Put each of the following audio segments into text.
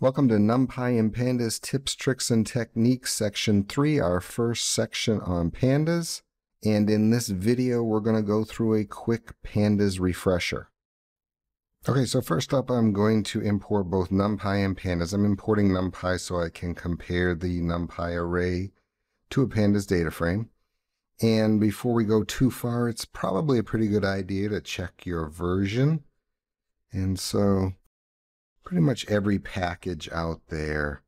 Welcome to NumPy and Pandas Tips, Tricks, and Techniques, Section 3, our first section on Pandas. And in this video, we're going to go through a quick Pandas refresher. Okay, so first up, I'm going to import both NumPy and Pandas. I'm importing NumPy so I can compare the NumPy array to a Pandas data frame. And before we go too far, it's probably a pretty good idea to check your version. And so pretty much every package out there,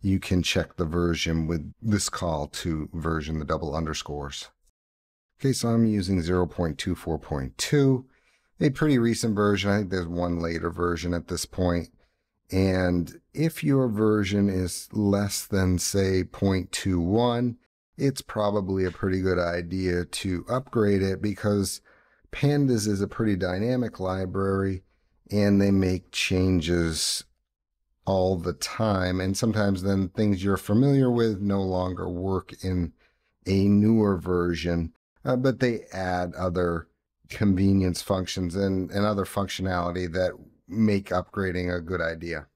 you can check the version with this call to version the double underscores. Okay, so I'm using 0.24.2, a pretty recent version. I think there's one later version at this point. And if your version is less than, say, 0.21, it's probably a pretty good idea to upgrade it because Pandas is a pretty dynamic library and they make changes all the time. And sometimes then things you're familiar with no longer work in a newer version, uh, but they add other convenience functions and, and other functionality that make upgrading a good idea.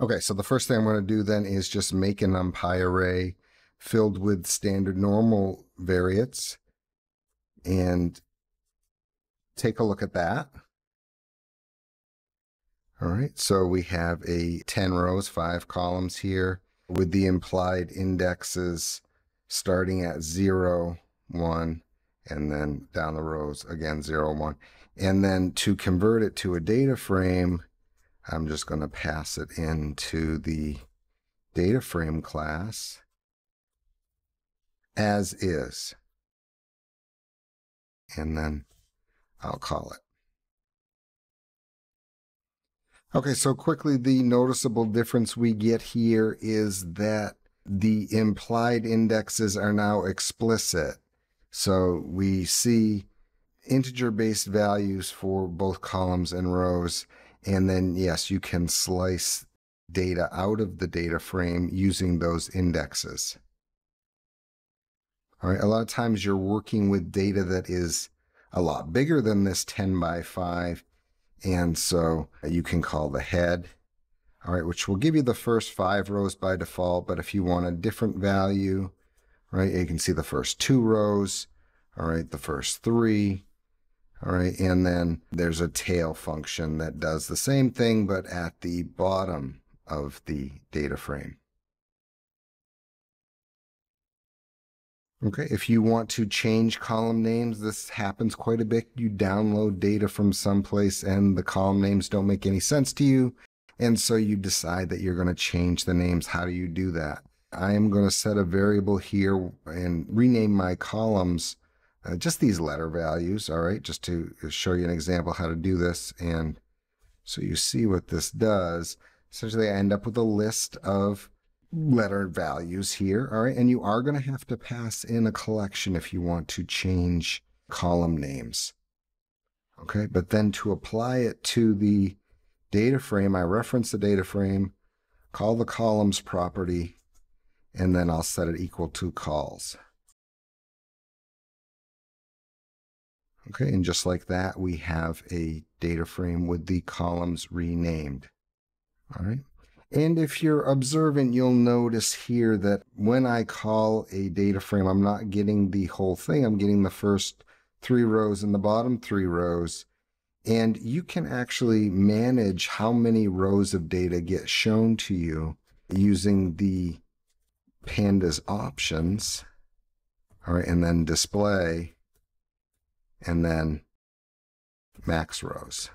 Okay, so the first thing I'm going to do then is just make an NumPy array filled with standard normal variates and take a look at that. All right, so we have a 10 rows, five columns here with the implied indexes starting at 0, 1, and then down the rows again 0, 1. And then to convert it to a data frame, I'm just going to pass it into the data frame class as is. And then I'll call it. Okay, so quickly, the noticeable difference we get here is that the implied indexes are now explicit. So we see integer-based values for both columns and rows. And then, yes, you can slice data out of the data frame using those indexes. All right, a lot of times you're working with data that is a lot bigger than this 10 by 5 and so you can call the head, all right, which will give you the first five rows by default. But if you want a different value, right, you can see the first two rows, all right, the first three, all right, and then there's a tail function that does the same thing, but at the bottom of the data frame. Okay, if you want to change column names, this happens quite a bit. You download data from someplace and the column names don't make any sense to you. And so you decide that you're going to change the names. How do you do that? I am going to set a variable here and rename my columns uh, just these letter values, all right, just to show you an example how to do this. And so you see what this does. Essentially, I end up with a list of letter values here. All right. And you are going to have to pass in a collection if you want to change column names. Okay. But then to apply it to the data frame, I reference the data frame, call the columns property, and then I'll set it equal to calls. Okay, and just like that, we have a data frame with the columns renamed. All right. And if you're observant, you'll notice here that when I call a data frame, I'm not getting the whole thing. I'm getting the first three rows and the bottom three rows. And you can actually manage how many rows of data get shown to you using the pandas options. All right, and then display, and then max rows.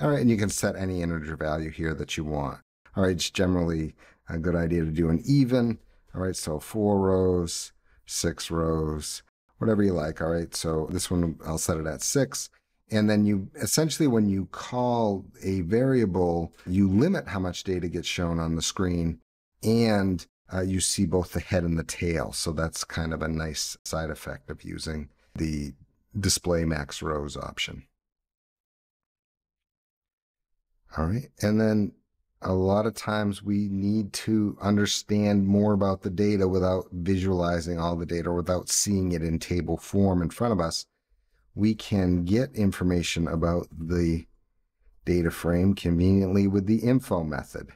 All right, and you can set any integer value here that you want. All right, it's generally a good idea to do an even. All right, so four rows, six rows, whatever you like. All right, so this one, I'll set it at six. And then you essentially, when you call a variable, you limit how much data gets shown on the screen and uh, you see both the head and the tail. So that's kind of a nice side effect of using the display max rows option. All right. And then a lot of times we need to understand more about the data without visualizing all the data or without seeing it in table form in front of us. We can get information about the data frame conveniently with the info method.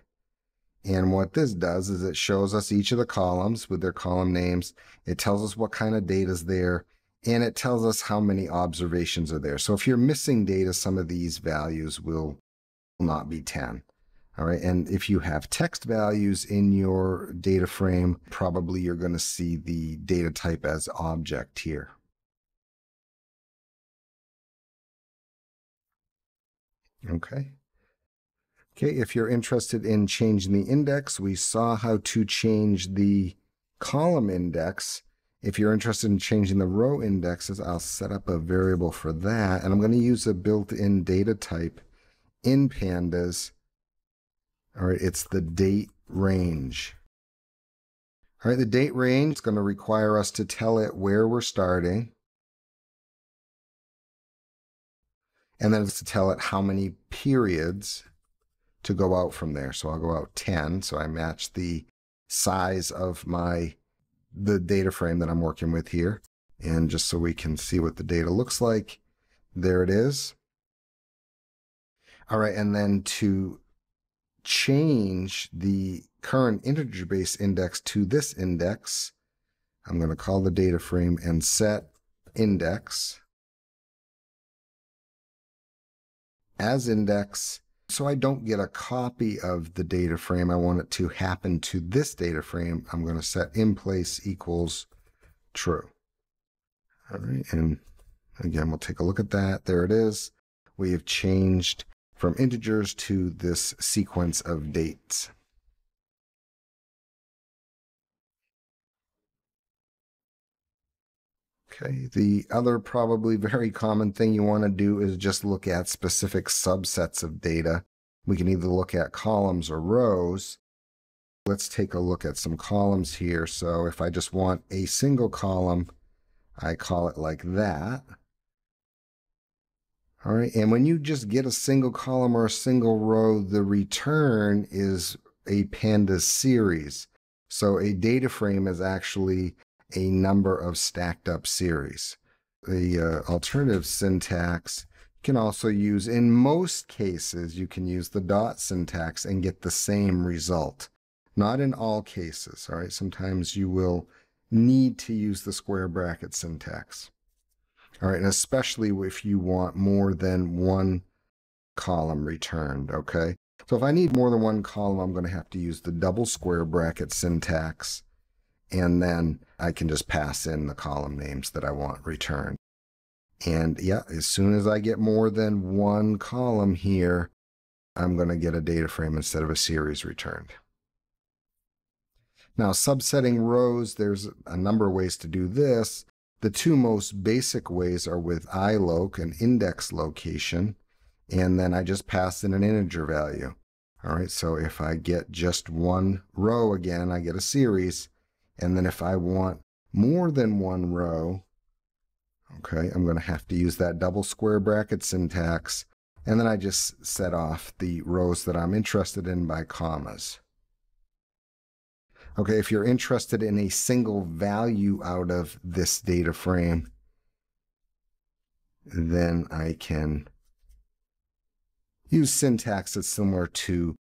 And what this does is it shows us each of the columns with their column names. It tells us what kind of data is there and it tells us how many observations are there. So if you're missing data, some of these values will not be 10. All right. And if you have text values in your data frame, probably you're going to see the data type as object here. Okay. Okay, if you're interested in changing the index, we saw how to change the column index. If you're interested in changing the row indexes, I'll set up a variable for that. And I'm going to use a built-in data type in pandas. All right, it's the date range. All right, the date range is going to require us to tell it where we're starting. And then it's to tell it how many periods to go out from there. So I'll go out 10. So I match the size of my the data frame that I'm working with here. And just so we can see what the data looks like, there it is. All right, and then to change the current integer base index to this index, I'm going to call the data frame and set index as index so I don't get a copy of the data frame. I want it to happen to this data frame. I'm going to set in place equals true. All right, and again, we'll take a look at that. There it is. We have changed from integers to this sequence of dates. Okay, the other probably very common thing you want to do is just look at specific subsets of data. We can either look at columns or rows. Let's take a look at some columns here. So if I just want a single column, I call it like that. All right, and when you just get a single column or a single row, the return is a pandas series. So a data frame is actually a number of stacked up series. The uh, alternative syntax can also use, in most cases, you can use the dot syntax and get the same result. Not in all cases, all right? Sometimes you will need to use the square bracket syntax. All right, and especially if you want more than one column returned, okay? So if I need more than one column, I'm going to have to use the double square bracket syntax and then I can just pass in the column names that I want returned. And yeah, as soon as I get more than one column here, I'm going to get a data frame instead of a series returned. Now, subsetting rows, there's a number of ways to do this. The two most basic ways are with iloc, an index location, and then I just pass in an integer value. All right, so if I get just one row again, I get a series. And then if I want more than one row, okay, I'm going to have to use that double square bracket syntax. And then I just set off the rows that I'm interested in by commas. Okay, if you're interested in a single value out of this data frame, then I can use syntax that's similar to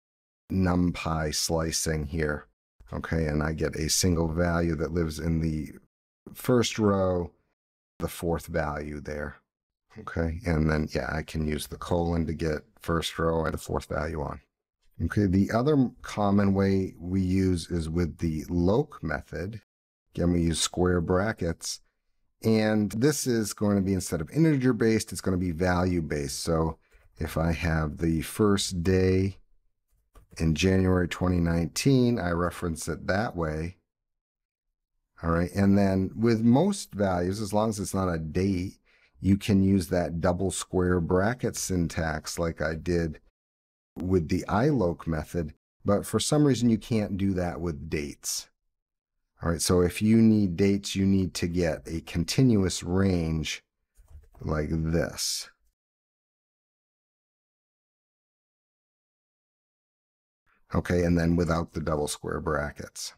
NumPy slicing here. Okay, and I get a single value that lives in the first row, the fourth value there. Okay, and then, yeah, I can use the colon to get first row and the fourth value on. Okay, the other common way we use is with the loc method. Again, we use square brackets. And this is going to be, instead of integer based, it's going to be value based. So if I have the first day in January 2019, I reference it that way. All right. And then with most values, as long as it's not a date, you can use that double square bracket syntax like I did with the iloc method. But for some reason, you can't do that with dates. All right. So if you need dates, you need to get a continuous range like this. Okay, and then without the double square brackets.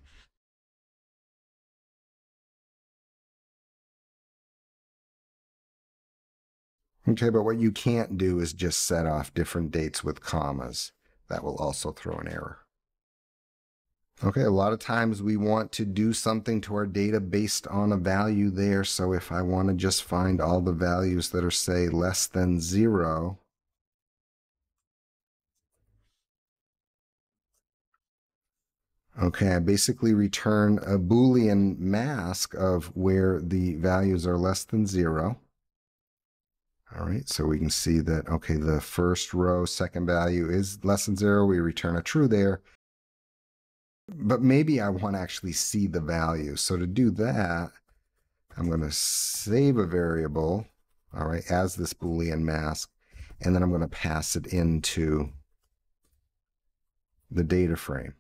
Okay, but what you can't do is just set off different dates with commas. That will also throw an error. Okay, a lot of times we want to do something to our data based on a value there. So if I want to just find all the values that are, say, less than zero, Okay, I basically return a Boolean mask of where the values are less than zero. All right, so we can see that, okay, the first row, second value is less than zero. We return a true there. But maybe I want to actually see the value. So to do that, I'm going to save a variable, all right, as this Boolean mask, and then I'm going to pass it into the data frame.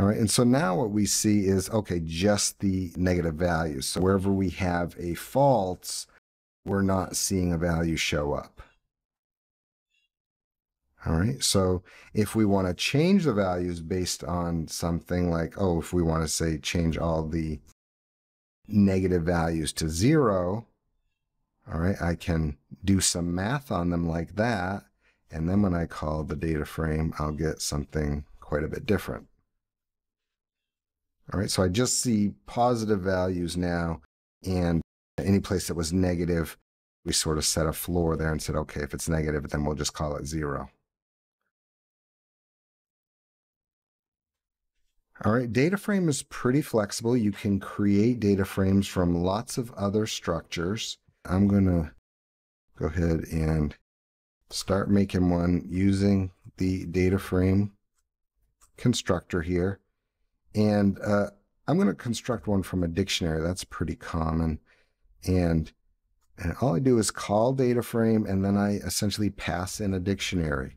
All right, and so now what we see is, okay, just the negative values. So wherever we have a false, we're not seeing a value show up. All right, so if we want to change the values based on something like, oh, if we want to say change all the negative values to zero, all right, I can do some math on them like that. And then when I call the data frame, I'll get something quite a bit different. All right, so I just see positive values now, and any place that was negative, we sort of set a floor there and said, okay, if it's negative, then we'll just call it zero. All right, data frame is pretty flexible. You can create data frames from lots of other structures. I'm going to go ahead and start making one using the data frame constructor here. And uh, I'm going to construct one from a dictionary. That's pretty common. And, and all I do is call data frame, and then I essentially pass in a dictionary.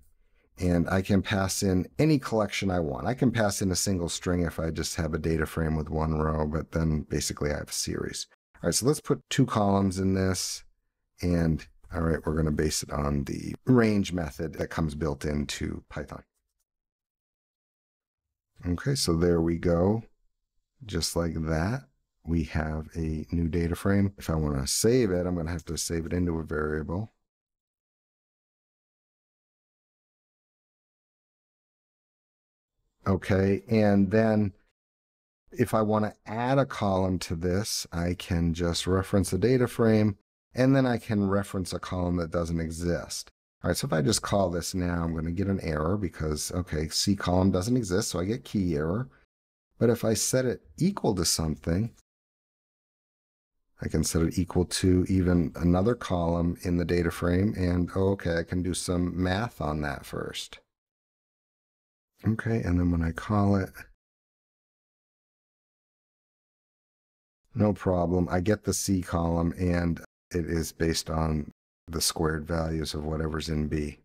And I can pass in any collection I want. I can pass in a single string if I just have a data frame with one row, but then basically I have a series. All right, so let's put two columns in this. And all right, we're going to base it on the range method that comes built into Python. Okay, so there we go. Just like that, we have a new data frame. If I want to save it, I'm going to have to save it into a variable. Okay, and then if I want to add a column to this, I can just reference a data frame, and then I can reference a column that doesn't exist. All right, so if I just call this now, I'm going to get an error because, okay, C column doesn't exist, so I get key error. But if I set it equal to something, I can set it equal to even another column in the data frame, and oh, okay, I can do some math on that first. Okay, and then when I call it, no problem, I get the C column, and it is based on the squared values of whatever's in B.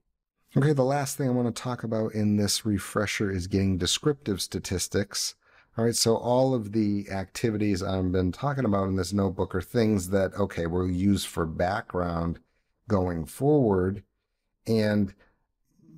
Okay, the last thing I want to talk about in this refresher is getting descriptive statistics. All right, so all of the activities I've been talking about in this notebook are things that, okay, we'll use for background going forward. And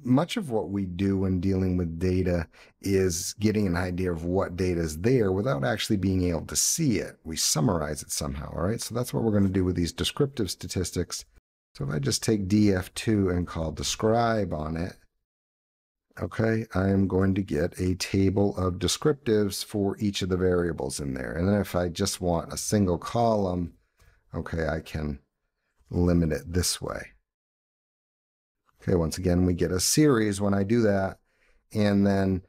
much of what we do when dealing with data is getting an idea of what data is there without actually being able to see it. We summarize it somehow, all right? So that's what we're going to do with these descriptive statistics. So if I just take df2 and call describe on it, okay, I am going to get a table of descriptives for each of the variables in there. And then if I just want a single column, okay, I can limit it this way. Okay, once again, we get a series when I do that. And then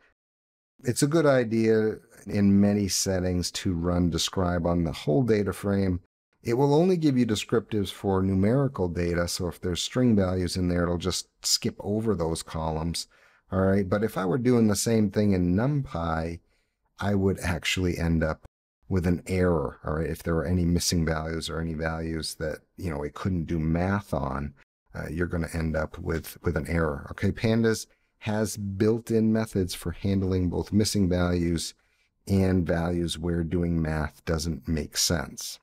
it's a good idea in many settings to run describe on the whole data frame it will only give you descriptives for numerical data. So if there's string values in there, it'll just skip over those columns. All right. But if I were doing the same thing in NumPy, I would actually end up with an error. All right. If there were any missing values or any values that, you know, it couldn't do math on, uh, you're going to end up with, with an error. Okay. Pandas has built-in methods for handling both missing values and values where doing math doesn't make sense.